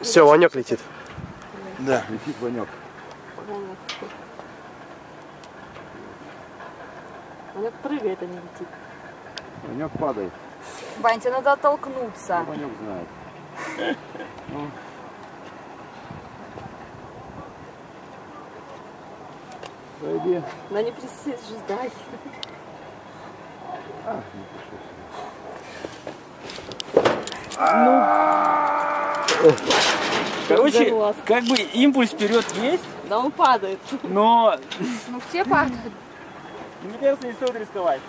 Все, Ванек летит. Да, летит Ванек. Она прыгает, а не летит. Ванек падает. Вань, тебе надо оттолкнуться. Ванек знает. Ну. Пойди. Она не присесть, ждай. А, не пришлось. Короче, как бы импульс вперед есть, Да он падает. но Ну все падают. мне кажется, не стоит рисковать.